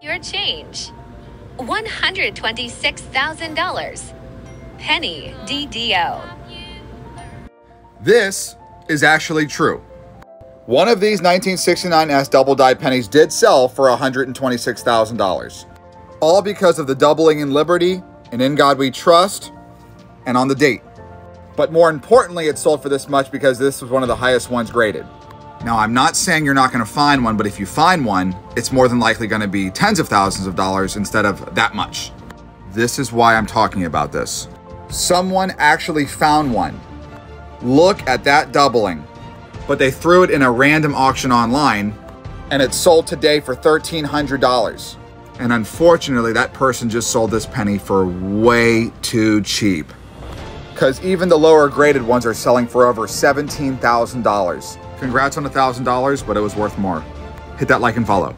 Your change. $126,000. Penny DDO. This is actually true. One of these 1969S double die pennies did sell for $126,000. All because of the doubling in Liberty and In God We Trust and on the date. But more importantly, it sold for this much because this was one of the highest ones graded. Now, I'm not saying you're not going to find one, but if you find one, it's more than likely going to be tens of thousands of dollars instead of that much. This is why I'm talking about this. Someone actually found one. Look at that doubling. But they threw it in a random auction online and it sold today for $1,300. And unfortunately, that person just sold this penny for way too cheap. Because even the lower graded ones are selling for over $17,000. Congrats on $1,000, but it was worth more. Hit that like and follow.